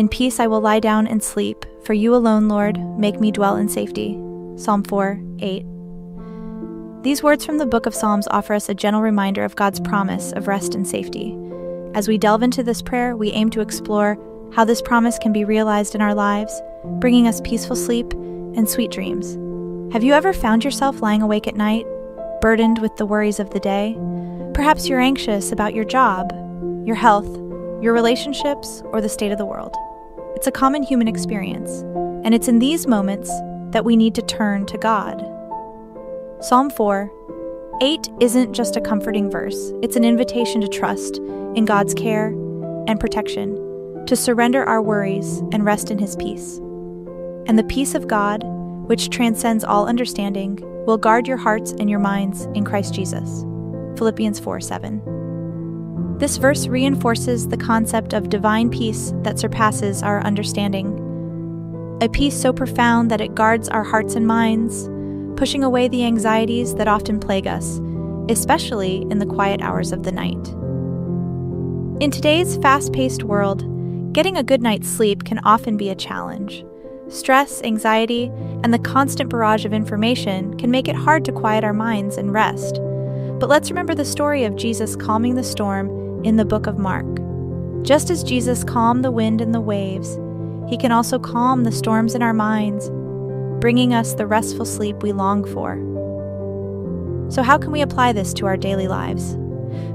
In peace I will lie down and sleep, for you alone, Lord, make me dwell in safety. Psalm 4 8. These words from the book of Psalms offer us a gentle reminder of God's promise of rest and safety. As we delve into this prayer, we aim to explore how this promise can be realized in our lives, bringing us peaceful sleep and sweet dreams. Have you ever found yourself lying awake at night, burdened with the worries of the day? Perhaps you're anxious about your job, your health, your relationships, or the state of the world. It's a common human experience, and it's in these moments that we need to turn to God. Psalm 4 8 isn't just a comforting verse, it's an invitation to trust in God's care and protection, to surrender our worries and rest in His peace. And the peace of God, which transcends all understanding, will guard your hearts and your minds in Christ Jesus. Philippians 4 7. This verse reinforces the concept of divine peace that surpasses our understanding. A peace so profound that it guards our hearts and minds, pushing away the anxieties that often plague us, especially in the quiet hours of the night. In today's fast paced world, getting a good night's sleep can often be a challenge. Stress, anxiety, and the constant barrage of information can make it hard to quiet our minds and rest. But let's remember the story of Jesus calming the storm in the book of Mark. Just as Jesus calmed the wind and the waves, he can also calm the storms in our minds, bringing us the restful sleep we long for. So, how can we apply this to our daily lives?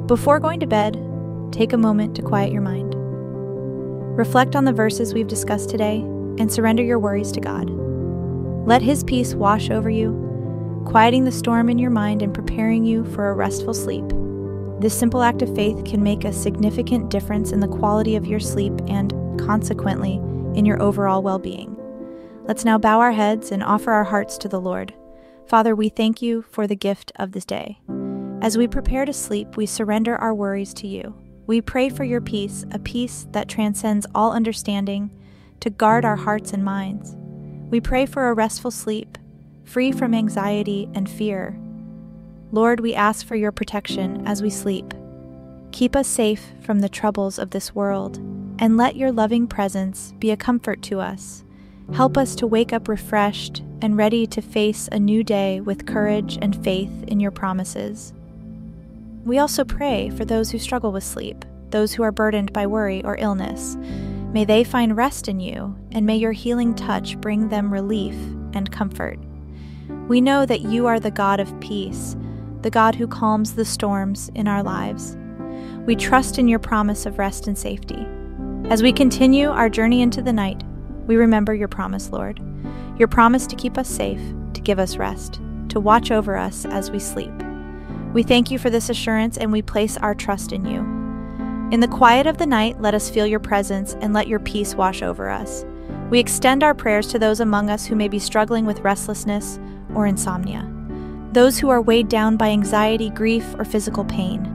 Before going to bed, take a moment to quiet your mind. Reflect on the verses we've discussed today and surrender your worries to God. Let His peace wash over you, quieting the storm in your mind and preparing you for a restful sleep. This simple act of faith can make a significant difference in the quality of your sleep and, consequently, in your overall well being. Let's now bow our heads and offer our hearts to the Lord. Father, we thank you for the gift of this day. As we prepare to sleep, we surrender our worries to you. We pray for your peace, a peace that transcends all understanding to guard our hearts and minds. We pray for a restful sleep, free from anxiety and fear. Lord, we ask for your protection as we sleep. Keep us safe from the troubles of this world, and let your loving presence be a comfort to us. Help us to wake up refreshed and ready to face a new day with courage and faith in your promises. We also pray for those who struggle with sleep, those who are burdened by worry or illness. May they find rest in you, and may your healing touch bring them relief and comfort. We know that you are the God of peace, the God who calms the storms in our lives. We trust in your promise of rest and safety. As we continue our journey into the night, we remember your promise, Lord, your promise to keep us safe, to give us rest, to watch over us as we sleep. We thank you for this assurance and we place our trust in you. In the quiet of the night, let us feel your presence and let your peace wash over us. We extend our prayers to those among us who may be struggling with restlessness or insomnia, those who are weighed down by anxiety, grief, or physical pain.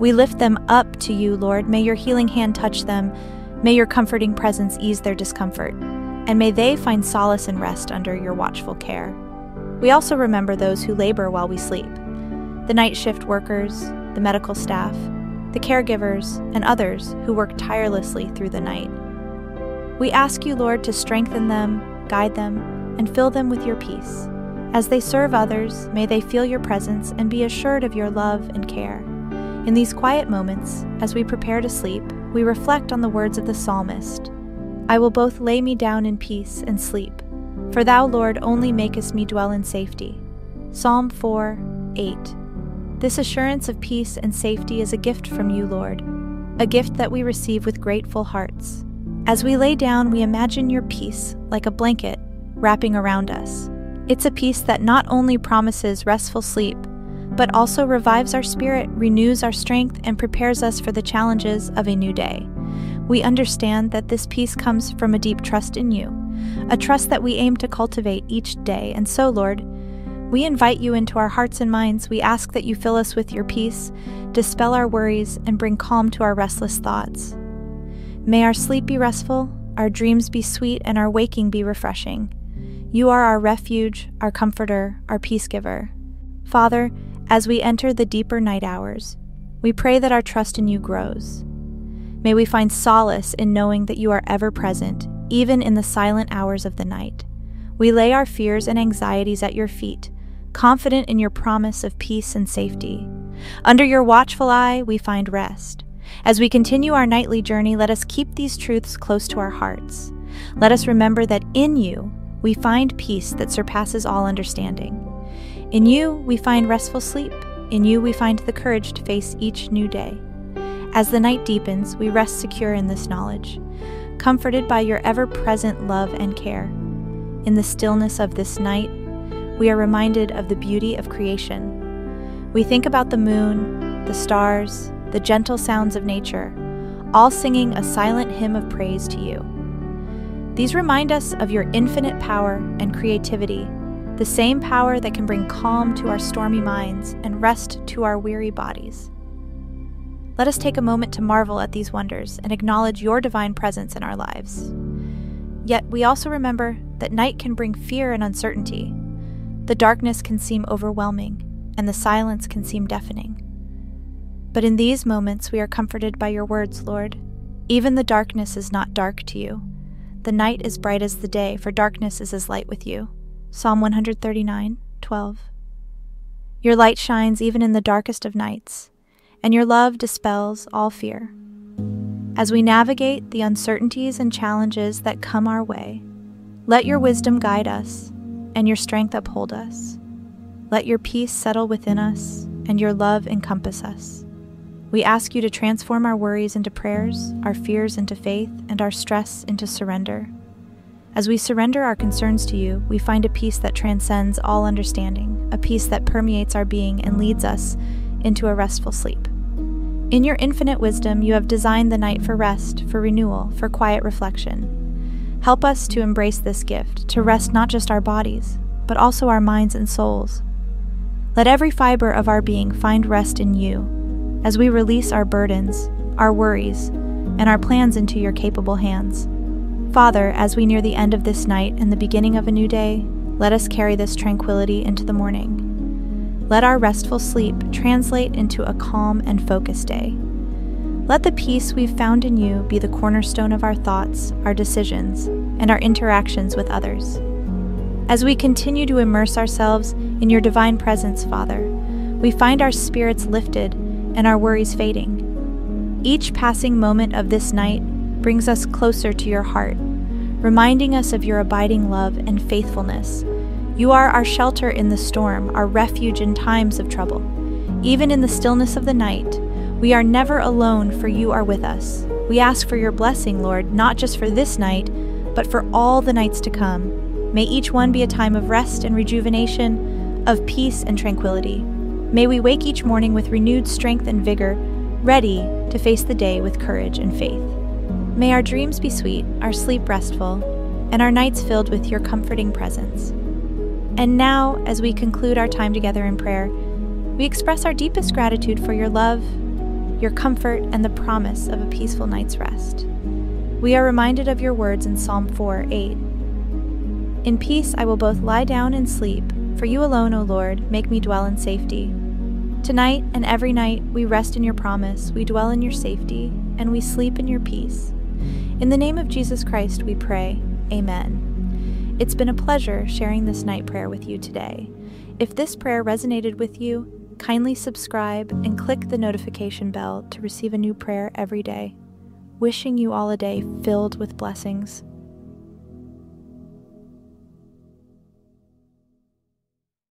We lift them up to you, Lord. May your healing hand touch them. May your comforting presence ease their discomfort. And may they find solace and rest under your watchful care. We also remember those who labor while we sleep the night shift workers, the medical staff, the caregivers, and others who work tirelessly through the night. We ask you, Lord, to strengthen them, guide them, and fill them with your peace. As they serve others, may they feel your presence and be assured of your love and care. In these quiet moments, as we prepare to sleep, we reflect on the words of the psalmist I will both lay me down in peace and sleep, for thou, Lord, only makest me dwell in safety. Psalm 4 8. This assurance of peace and safety is a gift from you, Lord, a gift that we receive with grateful hearts. As we lay down, we imagine your peace like a blanket wrapping around us. It's a peace that not only promises restful sleep, but also revives our spirit, renews our strength, and prepares us for the challenges of a new day. We understand that this peace comes from a deep trust in you, a trust that we aim to cultivate each day. And so, Lord, we invite you into our hearts and minds. We ask that you fill us with your peace, dispel our worries, and bring calm to our restless thoughts. May our sleep be restful, our dreams be sweet, and our waking be refreshing. You are our refuge, our comforter, our peace giver. Father, as we enter the deeper night hours, we pray that our trust in you grows. May we find solace in knowing that you are ever present, even in the silent hours of the night. We lay our fears and anxieties at your feet, confident in your promise of peace and safety. Under your watchful eye, we find rest. As we continue our nightly journey, let us keep these truths close to our hearts. Let us remember that in you, we find peace that surpasses all understanding. In you, we find restful sleep. In you, we find the courage to face each new day. As the night deepens, we rest secure in this knowledge, comforted by your ever present love and care. In the stillness of this night, we are reminded of the beauty of creation. We think about the moon, the stars, the gentle sounds of nature, all singing a silent hymn of praise to you. These remind us of your infinite power and creativity, the same power that can bring calm to our stormy minds and rest to our weary bodies. Let us take a moment to marvel at these wonders and acknowledge your divine presence in our lives. Yet we also remember that night can bring fear and uncertainty. The darkness can seem overwhelming, and the silence can seem deafening. But in these moments we are comforted by your words, Lord. Even the darkness is not dark to you. The night is bright as the day, for darkness is as light with you. Psalm 139, 12. Your light shines even in the darkest of nights and your love dispels all fear. As we navigate the uncertainties and challenges that come our way, let your wisdom guide us and your strength uphold us. Let your peace settle within us and your love encompass us. We ask you to transform our worries into prayers, our fears into faith, and our stress into surrender. As we surrender our concerns to you, we find a peace that transcends all understanding, a peace that permeates our being and leads us into a restful sleep. In your infinite wisdom, you have designed the night for rest, for renewal, for quiet reflection. Help us to embrace this gift, to rest not just our bodies, but also our minds and souls. Let every fiber of our being find rest in you as we release our burdens, our worries, and our plans into your capable hands. Father, as we near the end of this night and the beginning of a new day, let us carry this tranquility into the morning. Let our restful sleep translate into a calm and focused day. Let the peace we've found in you be the cornerstone of our thoughts, our decisions, and our interactions with others. As we continue to immerse ourselves in your divine presence, Father, we find our spirits lifted and our worries fading. Each passing moment of this night brings us closer to your heart, reminding us of your abiding love and faithfulness you are our shelter in the storm, our refuge in times of trouble. Even in the stillness of the night, we are never alone, for you are with us. We ask for your blessing, Lord, not just for this night, but for all the nights to come. May each one be a time of rest and rejuvenation, of peace and tranquility. May we wake each morning with renewed strength and vigor, ready to face the day with courage and faith. May our dreams be sweet, our sleep restful, and our nights filled with your comforting presence. And now, as we conclude our time together in prayer, we express our deepest gratitude for your love, your comfort, and the promise of a peaceful night's rest. We are reminded of your words in Psalm 4 8. In peace I will both lie down and sleep, for you alone, O Lord, make me dwell in safety. Tonight and every night we rest in your promise, we dwell in your safety, and we sleep in your peace. In the name of Jesus Christ we pray. Amen. It's been a pleasure sharing this night prayer with you today. If this prayer resonated with you, kindly subscribe and click the notification bell to receive a new prayer every day. Wishing you all a day filled with blessings.